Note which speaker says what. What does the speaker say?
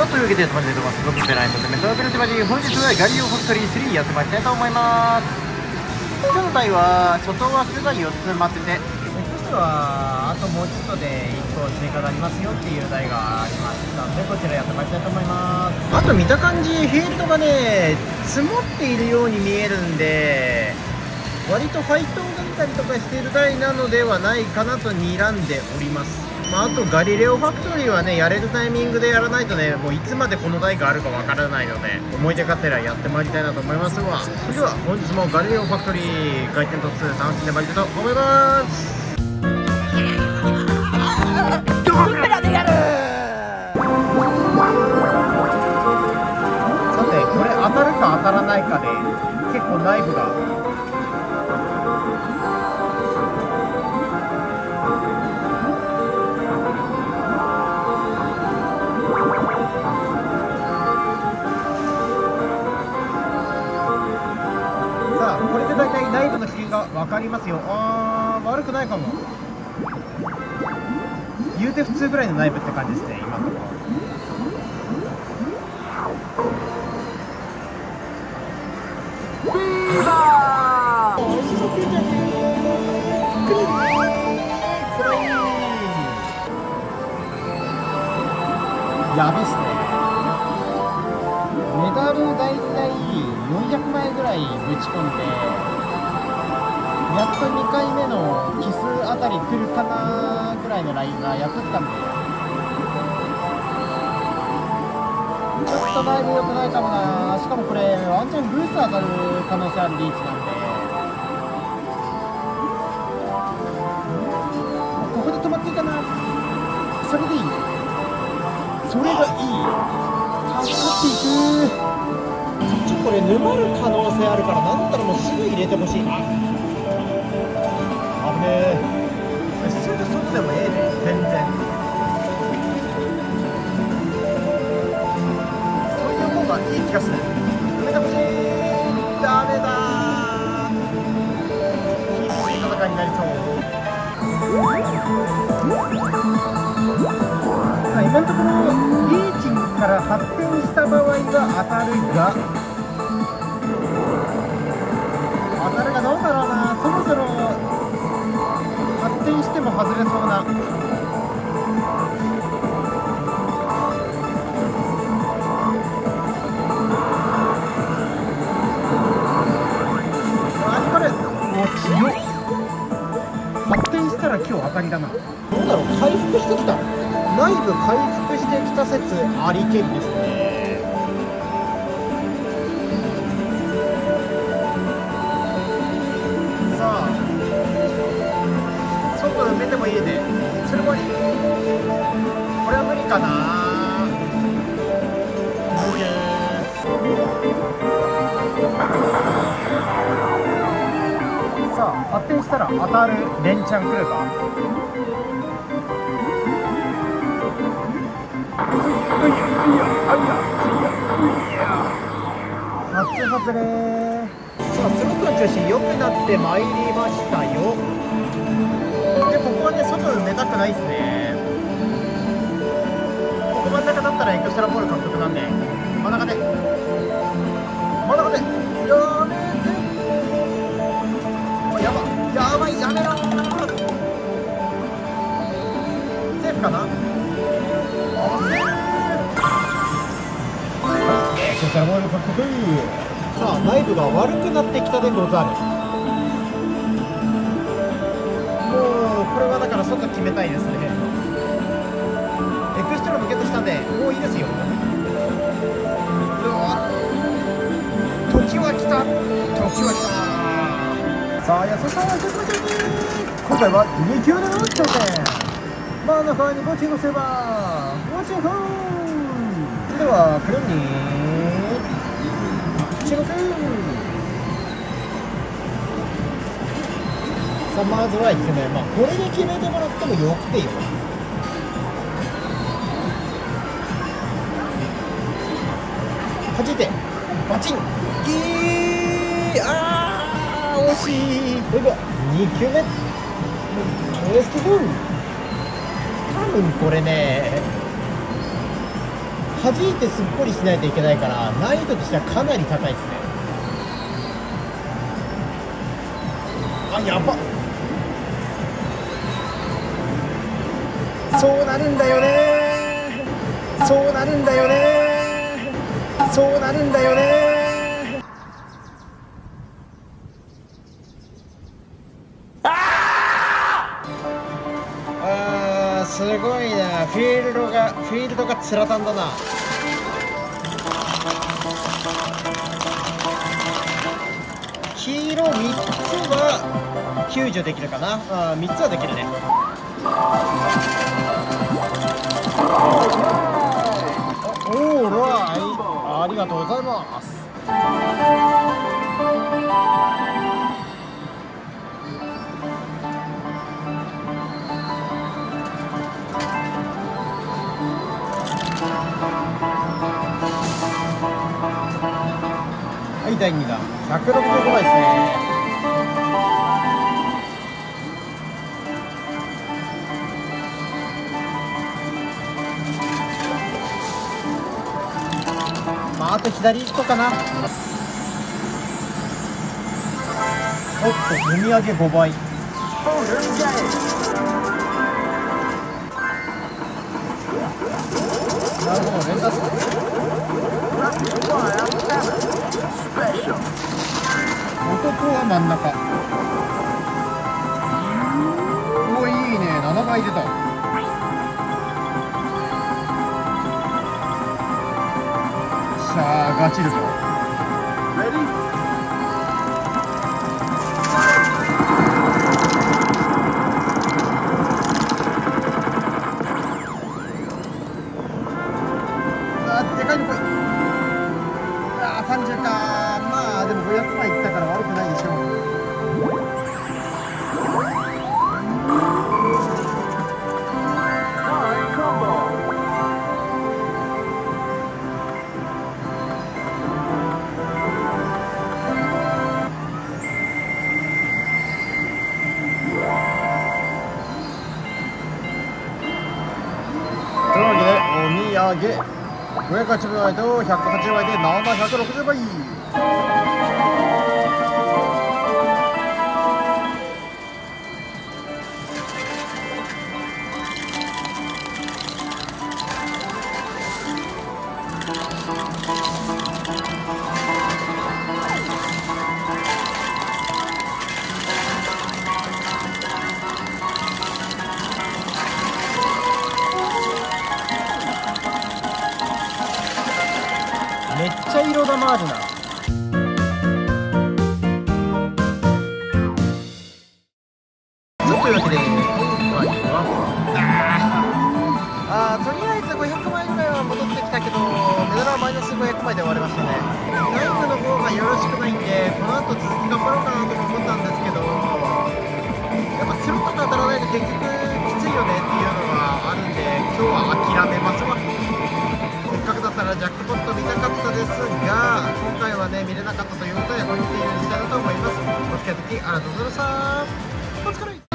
Speaker 1: さあというわけでやってまいりたいます僕ペラインドメントアペルティバジー本日はガリオファクトリー3やってまいりたいと思います。今日の台は外枠が4つ待ってて1つはあともうちょっとで1個追加がありますよっていう台がありましたのでこちらやってまいりたいと思います。あと見た感じヘイトがね積もっているように見えるんで割とファイトが出たりとかしている台なのではないかなと睨んでおりますまあ、あとガリレオファクトリーはねやれるタイミングでやらないとねもういつまでこの台があるかわからないので思い出がてらやってまいりたいなと思いますがそれでは本日もガリレオファクトリー回転突数楽しんでまいりたいと思います。ドンペラでやる？さてこれ当たるか当たらないかで結構内部が内部の比が分かりますよ。あー悪くないかも。言うて普通ぐらいの内部って感じですね今のところ。やべっすねたり来るかなぐらいのラインがやってったんでちょっとだいぶ良くないかもなしかもこれワンチャンブース当たる可能性あるリーチなんでここで止まっていいかなそれでいいそれがいい助かっていくちょっとこれ沼る可能性あるからなんだったらもうすぐ入れてほしいねす発展した場合が当たるが。当たるがどうだろうな。そろそろ転しても外れそうな。何これお強発展したら今日当たりだな。どうだろう。回復してきた。内部回復してきた説ありけりですね。さあ外埋めてもいいでそれもこれは無理かな。さあ発展したら当たる連チャン来るか初外れさあスロットの中心良くなってまいりましたよでここはね、外埋めたくないですね。ここ真ん中だったらエクストラボール獲得なんで、真ん中で。真ん中で。やめさあ、内部が悪くなってきたでござる。もう。これはだから外決めたいですね。エクストラ抜けとしたんでもういいですよ。時は来た。時は来た。さあ安田さんは今回は2球での挑戦。真ん中にゴチのせばゴチフーではクルンにチノフさまずは1球目、まあ、これで決めてもらってもよくてよ。弾いてバチンギーあー惜しい。それでは2球目ウエストボール多分これね弾いてすっぽりしないといけないから難易度としてはかなり高いですね。あやば。そうなるんだよね。そうなるんだよね。そうなるんだよね。がフィールドがつらたんだな。黄色3つは救助できるかな。あ3つはできるね。おーらいありがとうございます。第2弾165枚ですね。まあ、あと左1個かな。おっと読み上げ5倍。なるほど連打す男は真ん中。おいいね。7倍出た。さあガチるぞ580倍と180倍で生160倍。というわけで、今日はあとりあえず500枚ぐらいは戻ってきたけど、メダルはマイナス500枚で終わりましたね。ナイフの方がよろしくないんで、この後続き頑張ろうかなとか思ったんですけど、やっぱスロットが当たらないと結局きついよねっていうのがあるんで、今日は諦めますわ。せっかくだったらジャックポット見たかったですが、今回はね、見れなかったということで、本ういうにしたいなと思います。お疲れき、ありがとうございました。お疲れ